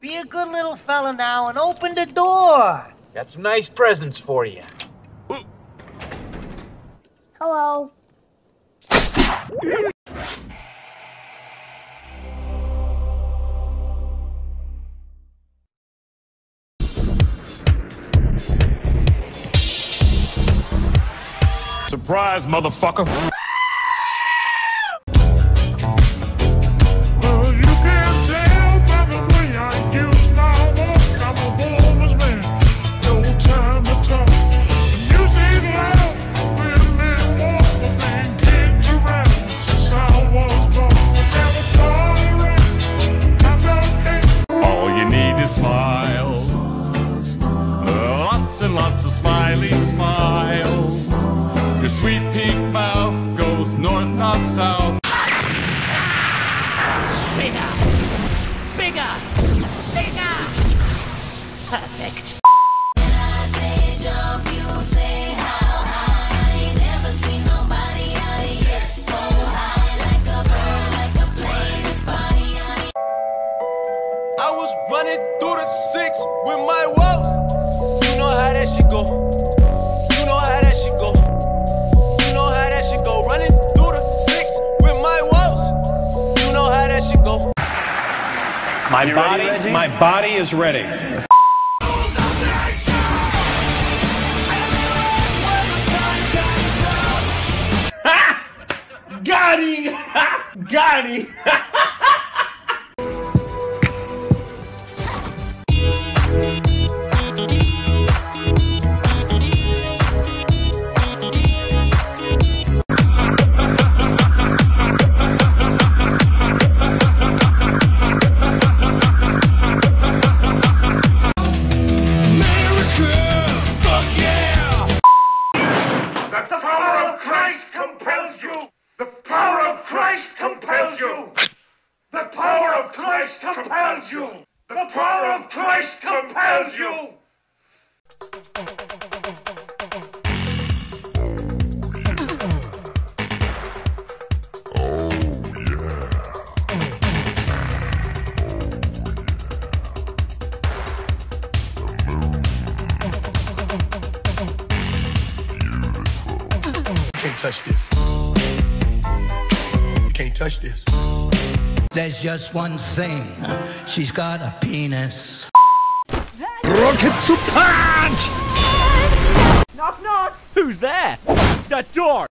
Be a good little fella now and open the door. Got some nice presents for you. Hello. Surprise, motherfucker. Lots and lots of smiley smiles. Your sweet pink mouth goes north, not south. Bigger! Bigger! Bigger! Perfect. I was running through the six with my woes. You that shit go. You know how that shit go. You know how that shit go. Running through the six with my woes. You know how that shit go. My body, my body is ready. Got him! Got him! of Christ compels you. The power of Christ compels you. Can't touch this. Can't touch this. There's just one thing. She's got a penis. Rocket to punch! Knock, knock! Who's there? That door!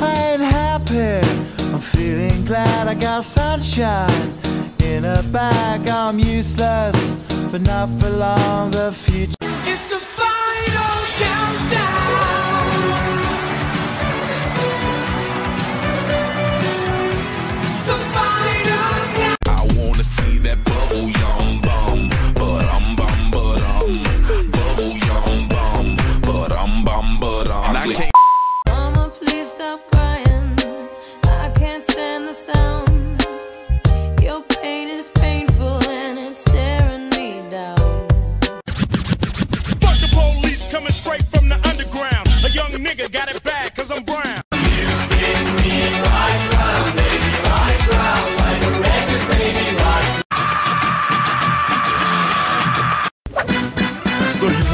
I ain't happy. I'm feeling glad I got sunshine in a bag. I'm useless, but not for long. The future. It's the final countdown.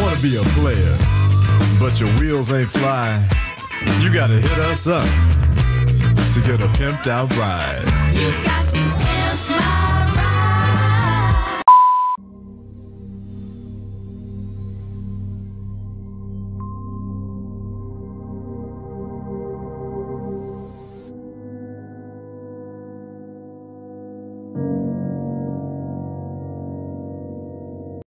You wanna be a player, but your wheels ain't flying. You gotta hit us up to get a pimped out ride. You've got